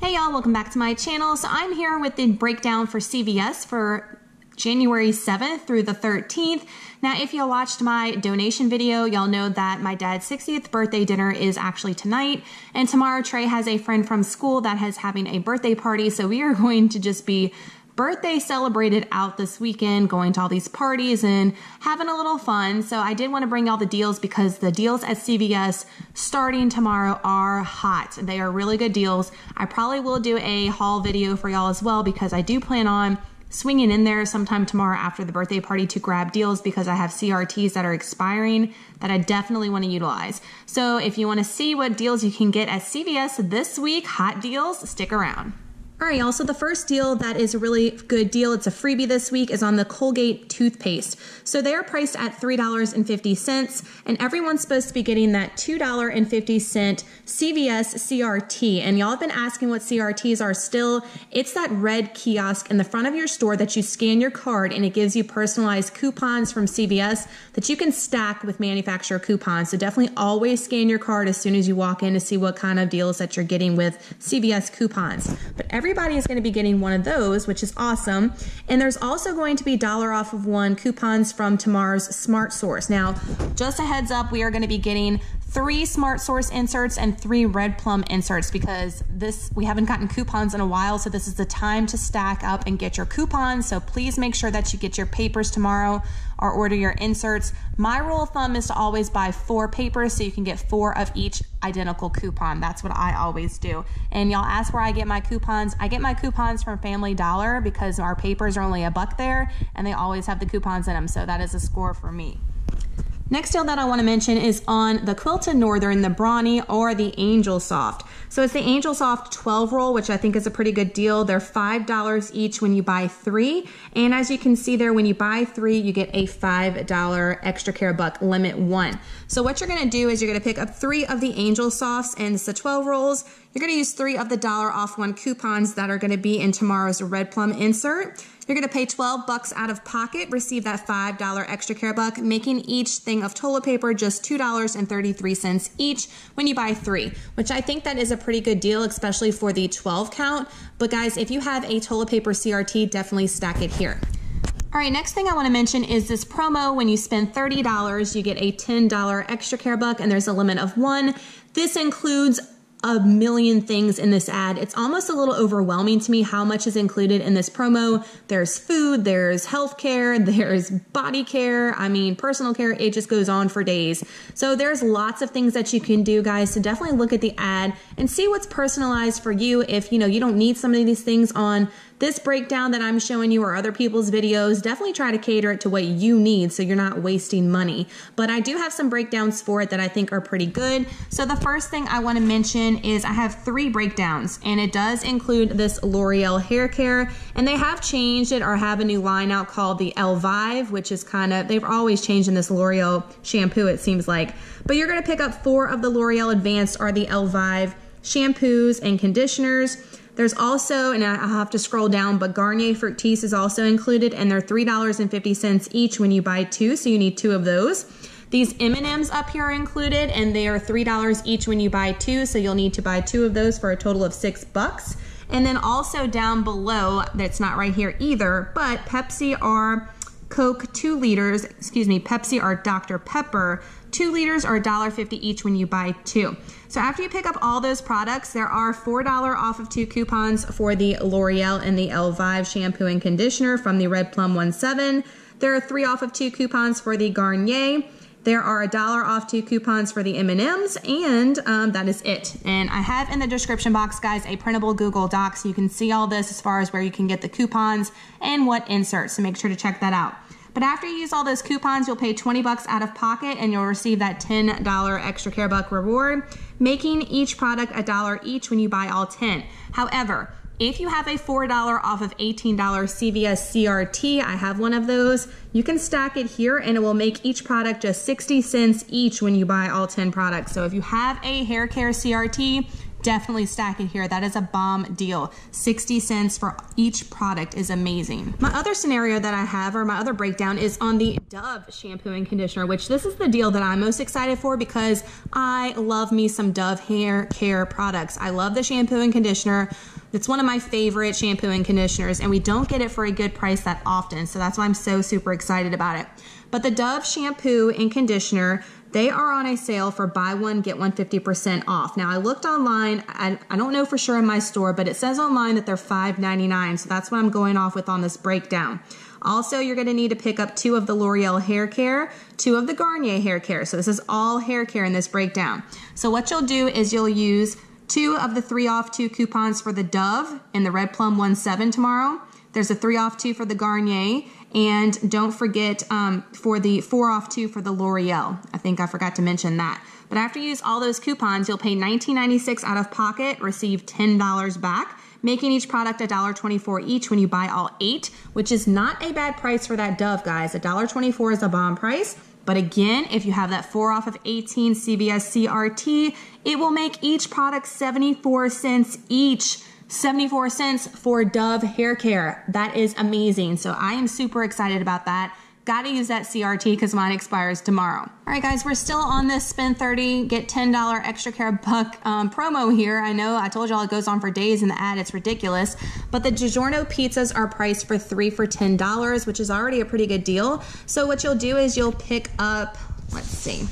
Hey y'all, welcome back to my channel. So I'm here with the breakdown for CVS for January 7th through the 13th. Now, if you watched my donation video, y'all know that my dad's 60th birthday dinner is actually tonight. And tomorrow, Trey has a friend from school that is having a birthday party. So we are going to just be birthday celebrated out this weekend, going to all these parties and having a little fun. So I did want to bring all the deals because the deals at CVS starting tomorrow are hot. They are really good deals. I probably will do a haul video for y'all as well because I do plan on swinging in there sometime tomorrow after the birthday party to grab deals because I have CRTs that are expiring that I definitely want to utilize. So if you want to see what deals you can get at CVS this week, hot deals, stick around. All right, y'all. So the first deal that is a really good deal, it's a freebie this week, is on the Colgate toothpaste. So they are priced at $3.50, and everyone's supposed to be getting that $2.50 CVS CRT. And y'all have been asking what CRTs are still. It's that red kiosk in the front of your store that you scan your card, and it gives you personalized coupons from CVS that you can stack with manufacturer coupons. So definitely always scan your card as soon as you walk in to see what kind of deals that you're getting with CVS coupons. But everybody is going to be getting one of those, which is awesome. And there's also going to be dollar off of one coupons from tomorrow's Smart Source. Now, just a heads up, we are going to be getting three Smart Source inserts and three Red Plum inserts because this we haven't gotten coupons in a while, so this is the time to stack up and get your coupons. So please make sure that you get your papers tomorrow or order your inserts. My rule of thumb is to always buy four papers so you can get four of each identical coupon. That's what I always do. And y'all ask where I get my coupons. I get my coupons from Family Dollar because our papers are only a buck there and they always have the coupons in them. So that is a score for me. Next deal that I want to mention is on the Quilted Northern, the Brawny or the Angel Soft. So it's the Angel Soft 12 roll, which I think is a pretty good deal. They're $5 each when you buy three. And as you can see there, when you buy three, you get a $5 extra care buck limit one. So what you're gonna do is you're gonna pick up three of the Angel Softs and the 12 rolls. You're gonna use three of the dollar off one coupons that are gonna be in tomorrow's Red Plum insert. You're gonna pay 12 bucks out of pocket, receive that $5 extra care buck, making each thing of toilet paper just $2.33 each when you buy three, which I think that is a pretty good deal, especially for the 12 count. But guys, if you have a toilet paper CRT, definitely stack it here. All right, next thing I wanna mention is this promo. When you spend $30, you get a $10 extra care buck and there's a limit of one. This includes a million things in this ad. It's almost a little overwhelming to me how much is included in this promo. There's food, there's healthcare, there's body care, I mean, personal care. It just goes on for days. So there's lots of things that you can do, guys. So definitely look at the ad and see what's personalized for you. If you know you don't need some of these things on this breakdown that I'm showing you or other people's videos, definitely try to cater it to what you need so you're not wasting money. But I do have some breakdowns for it that I think are pretty good. So the first thing I want to mention is I have three breakdowns and it does include this L'Oreal hair care and they have changed it or have a new line out called the Elvive, which is kind of, they've always changed in this L'Oreal shampoo it seems like. But you're to pick up four of the L'Oreal Advanced or the Elvive shampoos and conditioners. There's also, and I'll have to scroll down, but Garnier Fructis is also included, and they're $3.50 each when you buy two, so you need two of those. These M&Ms up here are included, and they are $3 each when you buy two, so you'll need to buy two of those for a total of six bucks. And then also down below, that's not right here either, but Pepsi are Coke 2 liters, excuse me, Pepsi or Dr. Pepper, 2 liters are $1.50 each when you buy two. So after you pick up all those products, there are $4 off of two coupons for the L'Oreal and the Elvive shampoo and conditioner from the Red Plum 17. There are three off of two coupons for the Garnier. There are a dollar off two coupons for the M&Ms, and um, that is it. And I have in the description box, guys, a printable Google Doc so you can see all this as far as where you can get the coupons and what inserts. So make sure to check that out. But after you use all those coupons, you'll pay 20 bucks out of pocket and you'll receive that $10 extra care buck reward, making each product a dollar each when you buy all 10. However, if you have a $4 off of $18 CVS CRT, I have one of those, you can stack it here and it will make each product just 60 cents each when you buy all 10 products. So if you have a hair care CRT, definitely stack it here. That is a bomb deal. 60 cents for each product is amazing. My other scenario that I have, or my other breakdown, is on the Dove shampoo and conditioner, which this is the deal that I'm most excited for because I love me some Dove hair care products. I love the shampoo and conditioner. It's one of my favorite shampoo and conditioners, and we don't get it for a good price that often, so that's why I'm so super excited about it. But the Dove shampoo and conditioner, they are on a sale for buy one, get one 50% off. Now, I looked online. I, I don't know for sure in my store, but it says online that they're $5.99. So that's what I'm going off with on this breakdown. Also, you're going to need to pick up two of the L'Oreal hair care, two of the Garnier hair care. So this is all hair care in this breakdown. So what you'll do is you'll use two of the three off two coupons for the Dove in the Red Plum 17 tomorrow. There's a three off two for the Garnier and don't forget um, for the four off two for the L'Oreal. I think I forgot to mention that. But after you use all those coupons, you'll pay $19.96 out of pocket, receive $10 back, making each product $1.24 each when you buy all eight, which is not a bad price for that Dove, guys. $1.24 is a bomb price. But again, if you have that four off of 18 CVS CRT, it will make each product 74 cents each. 74 cents for Dove hair care. That is amazing. So I am super excited about that. Got to use that CRT because mine expires tomorrow. All right, guys, we're still on this spend 30, get $10 extra care buck um, promo here. I know I told y'all it goes on for days in the ad. It's ridiculous. But the DiGiorno pizzas are priced for three for $10, which is already a pretty good deal. So what you'll do is you'll pick up, let's see,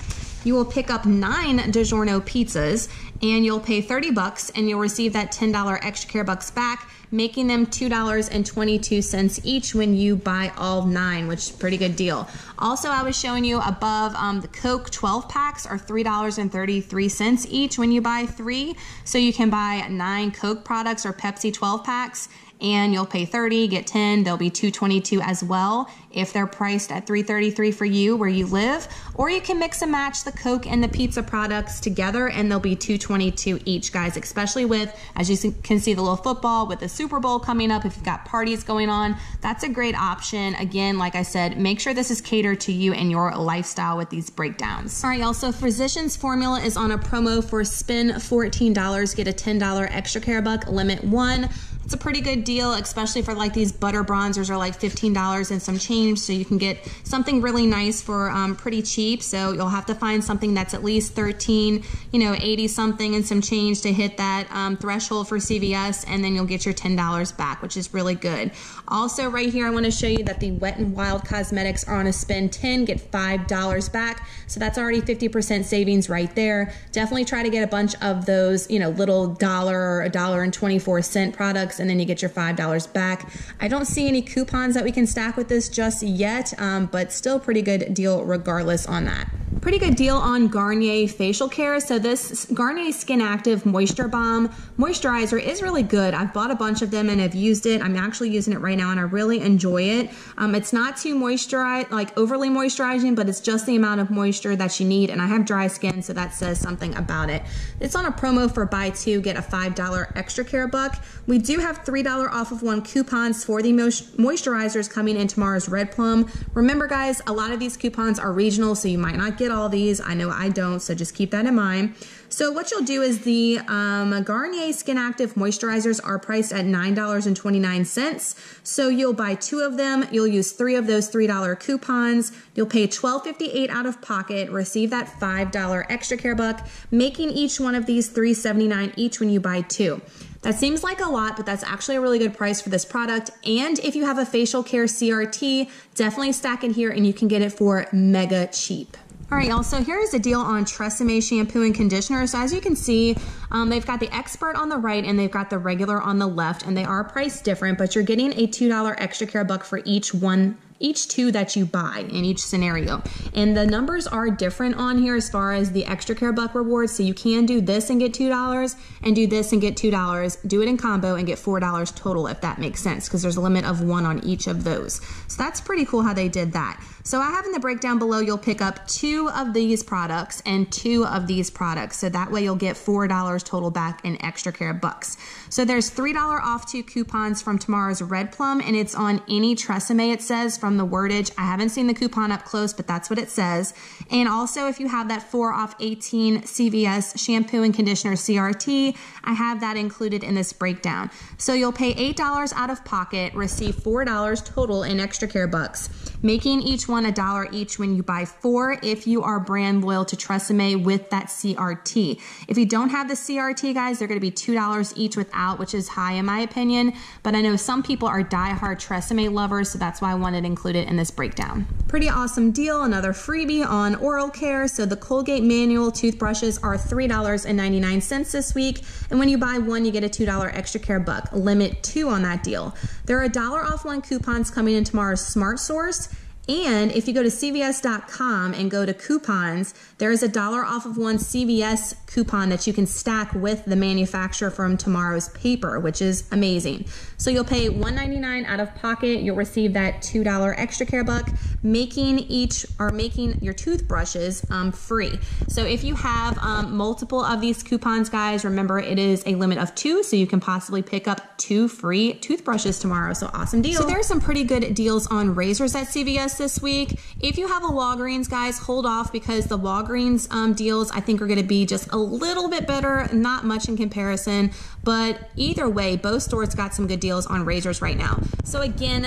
you will pick up nine DiGiorno pizzas and you'll pay 30 bucks and you'll receive that $10 extra care bucks back, making them $2.22 each when you buy all nine, which is pretty good deal. Also, I was showing you above um, the Coke 12 packs are $3.33 each when you buy three. So you can buy nine Coke products or Pepsi 12 packs and you'll pay 30, get 10, they'll be 222 as well if they're priced at 333 for you where you live, or you can mix and match the Coke and the pizza products together and they'll be 222 each, guys, especially with as you can see the little football with the Super Bowl coming up if you've got parties going on. That's a great option. Again, like I said, make sure this is catered to you and your lifestyle with these breakdowns. All right, y'all, so Physicians Formula is on a promo for spin $14, get a $10 extra care buck, limit one. It's a pretty good deal, especially for like these butter bronzers are like $15 and some change. So you can get something really nice for um, pretty cheap. So you'll have to find something that's at least 13, you know, 80 something and some change to hit that um, threshold for CVS. And then you'll get your $10 back, which is really good. Also right here, I want to show you that the Wet and Wild Cosmetics are on a spend 10, get $5 back. So that's already 50% savings right there. Definitely try to get a bunch of those, you know, little dollar or a dollar and 24 cent products and then you get your $5 back. I don't see any coupons that we can stack with this just yet, um, but still pretty good deal regardless on that. Pretty good deal on Garnier facial care. So this Garnier Skin Active Moisture Balm moisturizer is really good. I've bought a bunch of them and have used it. I'm actually using it right now and I really enjoy it. Um, it's not too moisturized, like overly moisturizing, but it's just the amount of moisture that you need. And I have dry skin, so that says something about it. It's on a promo for buy two, get a $5 extra care buck. We do have $3 off of one coupons for the most moisturizers coming in tomorrow's Red Plum. Remember guys, a lot of these coupons are regional, so you might not get all these. I know I don't, so just keep that in mind. So what you'll do is the um, Garnier Skin Active moisturizers are priced at $9.29. So you'll buy two of them. You'll use three of those $3 coupons. You'll pay $12.58 out of pocket, receive that $5 extra care buck, making each one of these $3.79 each when you buy two. That seems like a lot, but that's actually a really good price for this product. And if you have a facial care CRT, definitely stack it here and you can get it for mega cheap. All right, y'all, so here is a deal on Tresemme shampoo and conditioner. So as you can see, um, they've got the expert on the right and they've got the regular on the left, and they are priced different, but you're getting a $2 extra care buck for each one each two that you buy in each scenario. And the numbers are different on here as far as the extra care buck rewards. So you can do this and get $2 and do this and get $2. Do it in combo and get $4 total if that makes sense because there's a limit of one on each of those. So that's pretty cool how they did that. So I have in the breakdown below, you'll pick up two of these products and two of these products. So that way you'll get $4 $10 total back in extra care bucks. So there's $3 off two coupons from tomorrow's Red Plum, and it's on any Tresemme, it says from the wordage. I haven't seen the coupon up close, but that's what it says. And also, if you have that 4 off 18 CVS shampoo and conditioner CRT, I have that included in this breakdown. So you'll pay $8 out of pocket, receive $4 total in extra care bucks, making each one a dollar each when you buy four if you are brand loyal to Tresemme with that CRT. If you don't have the CRT, guys, they're going to be $2 each without out, which is high in my opinion. But I know some people are diehard Tresemme lovers, so that's why I wanted to include it in this breakdown. Pretty awesome deal, another freebie on oral care. So the Colgate manual toothbrushes are $3.99 this week. And when you buy one, you get a $2 extra care buck. Limit two on that deal. There are a dollar off one coupons coming in tomorrow's Smart Source. And if you go to CVS.com and go to coupons, there is a dollar off of one CVS coupon that you can stack with the manufacturer from tomorrow's paper, which is amazing. So you'll pay $1.99 out of pocket. You'll receive that $2 extra care buck, making each or making your toothbrushes um, free. So if you have um, multiple of these coupons, guys, remember it is a limit of two, so you can possibly pick up two free toothbrushes tomorrow. So awesome deal. So there are some pretty good deals on razors at CVS this week. If you have a Walgreens, guys, hold off because the Walgreens um, deals I think are going to be just a little bit better, not much in comparison. But either way, both stores got some good deals on razors right now. So again,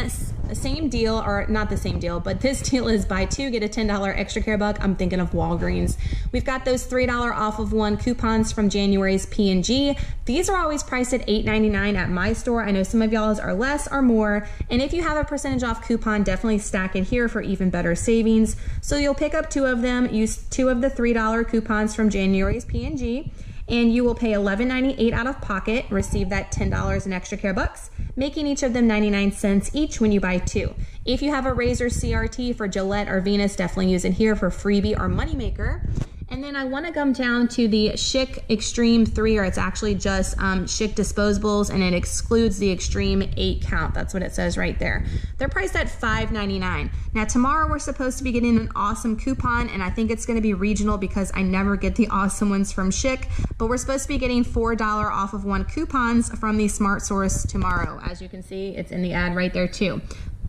same deal, or not the same deal, but this deal is buy two, get a $10 extra care buck. I'm thinking of Walgreens. We've got those $3 off of one coupons from January's P&G. These are always priced at $8.99 at my store. I know some of y'all's are less or more. And if you have a percentage off coupon, definitely stack it here for even better savings. So you'll pick up two of them, use two of the $3 coupons from January's P&G and you will pay $11.98 out of pocket, receive that $10 in extra care bucks, making each of them 99 cents each when you buy two. If you have a Razor CRT for Gillette or Venus, definitely use it here for freebie or moneymaker. And then I want to come down to the Schick Xtreme 3, or it's actually just um, Schick disposables, and it excludes the Extreme 8 count. That's what it says right there. They're priced at $5.99. Now, tomorrow we're supposed to be getting an awesome coupon, and I think it's going to be regional because I never get the awesome ones from Schick, but we're supposed to be getting $4 off of one coupons from the Smart Source tomorrow. As you can see, it's in the ad right there too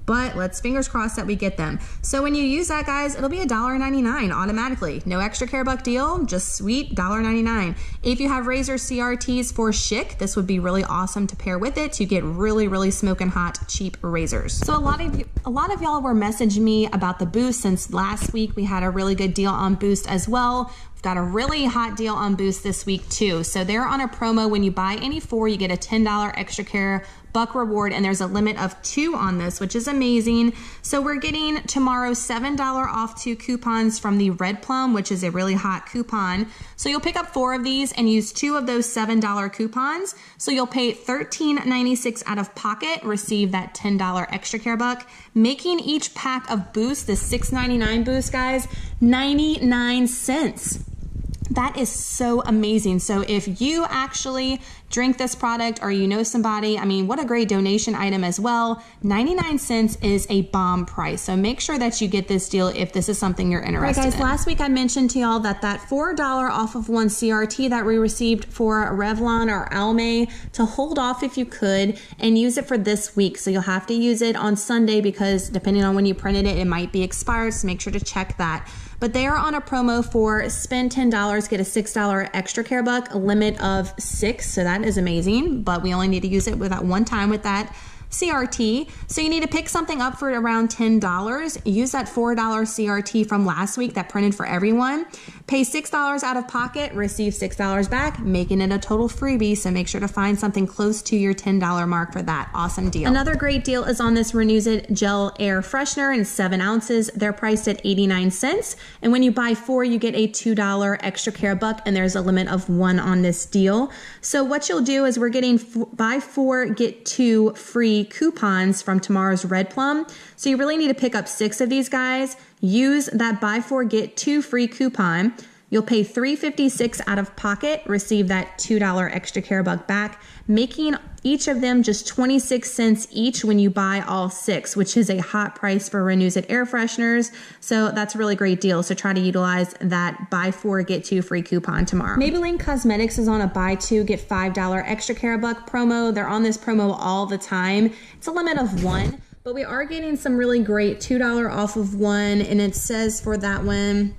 but let's fingers crossed that we get them. So when you use that, guys, it'll be $1.99 automatically. No extra care buck deal, just sweet $1.99. If you have Razor CRTs for Schick, this would be really awesome to pair with it to get really, really smoking hot, cheap razors. So a lot of you, a lot of y'all were messaging me about the Boost since last week we had a really good deal on Boost as well. We've got a really hot deal on Boost this week too. So they're on a promo. When you buy any four, you get a $10 extra care buck reward and there's a limit of two on this, which is amazing. So we're getting tomorrow $7 off two coupons from the Red Plum, which is a really hot coupon. So you'll pick up four of these and use two of those $7 coupons. So you'll pay $13.96 out of pocket, receive that $10 extra care buck, making each pack of Boost, the $6.99 Boost, guys, 99 cents. That is so amazing. So if you actually drink this product or you know somebody, I mean, what a great donation item as well. 99 cents is a bomb price. So make sure that you get this deal if this is something you're interested right, guys, in. Last week I mentioned to y'all that that $4 off of one CRT that we received for Revlon or Almay to hold off if you could and use it for this week. So you'll have to use it on Sunday because depending on when you printed it, it might be expired. So make sure to check that. But they are on a promo for spend $10, get a $6 extra care buck, a limit of six. So that is amazing, but we only need to use it with that one time with that CRT. So you need to pick something up for around $10. Use that $4 CRT from last week that printed for everyone. Pay $6 out of pocket, receive $6 back, making it a total freebie. So make sure to find something close to your $10 mark for that awesome deal. Another great deal is on this Renuzit Gel Air Freshener in seven ounces. They're priced at 89 cents. And when you buy four, you get a $2 extra care buck and there's a limit of one on this deal. So what you'll do is we're getting buy four, get two free coupons from tomorrow's Red Plum. So you really need to pick up six of these guys. Use that buy four, get two free coupon. You'll pay $3.56 out of pocket, receive that $2 extra care buck back, making each of them just 26 cents each when you buy all six, which is a hot price for Renuzit air fresheners. So that's a really great deal. So try to utilize that buy four, get two free coupon tomorrow. Maybelline Cosmetics is on a buy two, get $5 extra care buck promo. They're on this promo all the time. It's a limit of one, but we are getting some really great $2 off of one. And it says for that one,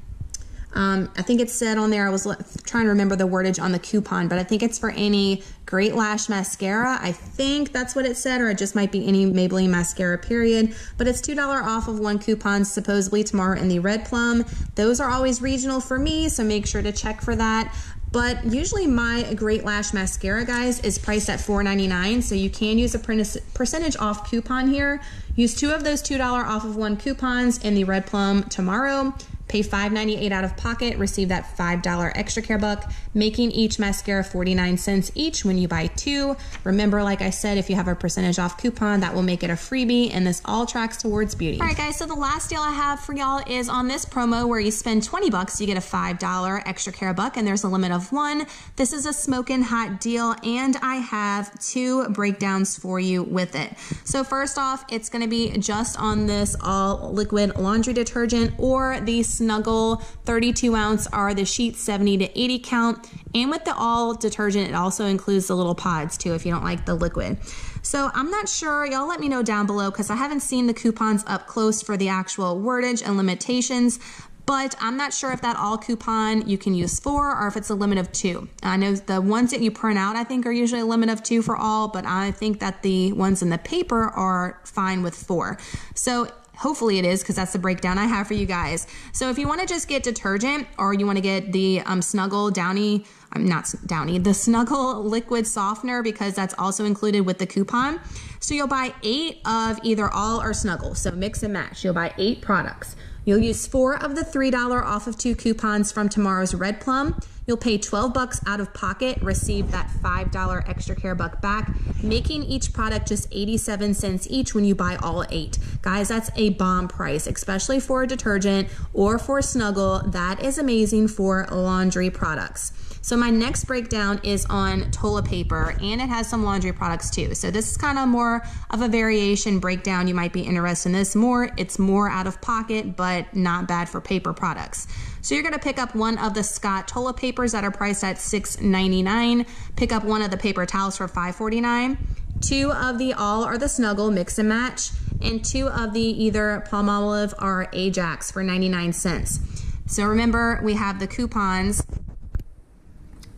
um, I think it said on there, I was trying to remember the wordage on the coupon, but I think it's for any Great Lash Mascara. I think that's what it said, or it just might be any Maybelline mascara, period. But it's $2 off of one coupon, supposedly tomorrow in the Red Plum. Those are always regional for me, so make sure to check for that. But usually my Great Lash Mascara, guys, is priced at $4.99, so you can use a percentage off coupon here. Use two of those $2 off of one coupons in the Red Plum tomorrow. Pay $5.98 out of pocket, receive that $5 extra care book, making each mascara 49 cents each when you buy two. Remember, like I said, if you have a percentage off coupon, that will make it a freebie, and this all tracks towards beauty. All right, guys, so the last deal I have for y'all is on this promo where you spend 20 bucks, you get a $5 extra care book, and there's a limit of one. This is a smoking hot deal, and I have two breakdowns for you with it. So first off, it's gonna be just on this all liquid laundry detergent or the Snuggle 32 ounce are the sheets 70 to 80 count. And with the all detergent, it also includes the little pods too if you don't like the liquid. So I'm not sure, y'all let me know down below because I haven't seen the coupons up close for the actual wordage and limitations, but I'm not sure if that all coupon you can use four or if it's a limit of two. I know the ones that you print out, I think are usually a limit of two for all, but I think that the ones in the paper are fine with four. So Hopefully it is because that's the breakdown I have for you guys. So if you want to just get detergent or you want to get the um, Snuggle Downy, I'm um, not Downy, the Snuggle liquid softener because that's also included with the coupon. So you'll buy eight of either all or Snuggle. So mix and match. You'll buy eight products. You'll use four of the $3 off of two coupons from tomorrow's Red Plum. You'll pay 12 bucks out of pocket, receive that $5 extra care buck back, making each product just 87 cents each when you buy all eight. Guys, that's a bomb price, especially for a detergent or for Snuggle. That is amazing for laundry products. So my next breakdown is on toilet paper and it has some laundry products too. So this is kind of more of a variation breakdown. You might be interested in this more. It's more out of pocket, but not bad for paper products. So you're gonna pick up one of the Scott toilet papers that are priced at $6.99. Pick up one of the paper towels for $5.49. Two of the all or the snuggle mix and match and two of the either Palmolive or Ajax for 99 cents. So remember, we have the coupons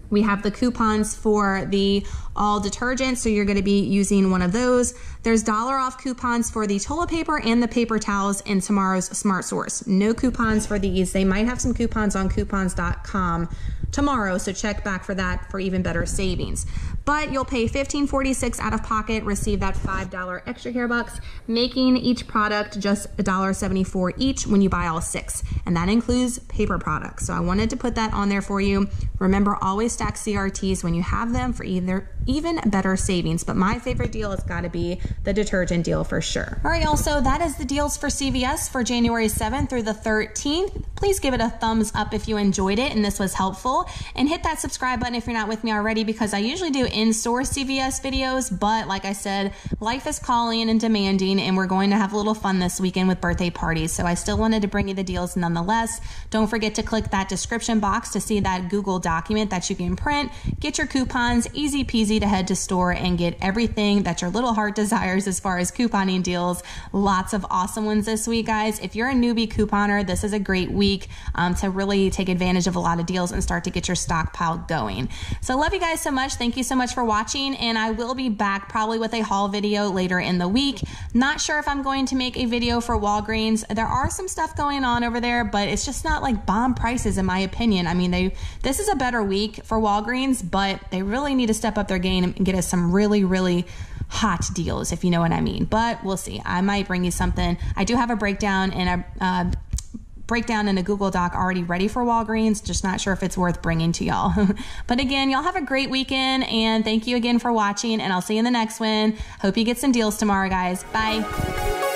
we have the coupons for the all detergent, so you're going to be using one of those. There's dollar off coupons for the toilet paper and the paper towels in tomorrow's Smart Source. No coupons for these. They might have some coupons on coupons.com tomorrow, so check back for that for even better savings. But you'll pay $15.46 out of pocket, receive that $5 extra care bucks, making each product just $1.74 each when you buy all six. And that includes paper products. So I wanted to put that on there for you. Remember, always stack CRTs when you have them for either even better savings. But my favorite deal has got to be the detergent deal for sure. All right, y'all, so that is the deals for CVS for January 7th through the 13th. Please give it a thumbs up if you enjoyed it and this was helpful. And hit that subscribe button if you're not with me already because I usually do in-store CVS videos. But like I said, life is calling and demanding and we're going to have a little fun this weekend with birthday parties. So I still wanted to bring you the deals nonetheless. Don't forget to click that description box to see that Google document that you can print. Get your coupons, easy peasy to head to store and get everything that your little heart desires as far as couponing deals. Lots of awesome ones this week, guys. If you're a newbie couponer, this is a great week um, to really take advantage of a lot of deals and start to get your stockpile going. So love you guys so much. Thank you so much for watching. And I will be back probably with a haul video later in the week. Not sure if I'm going to make a video for Walgreens. There are some stuff going on over there, but it's just not like bomb prices in my opinion. I mean, they this is a better week for Walgreens, but they really need to step up their game and get us some really, really hot deals, if you know what I mean. But we'll see. I might bring you something. I do have a breakdown and a uh, breakdown in a Google Doc already ready for Walgreens. Just not sure if it's worth bringing to y'all. but again, y'all have a great weekend and thank you again for watching. And I'll see you in the next one. Hope you get some deals tomorrow, guys. Bye.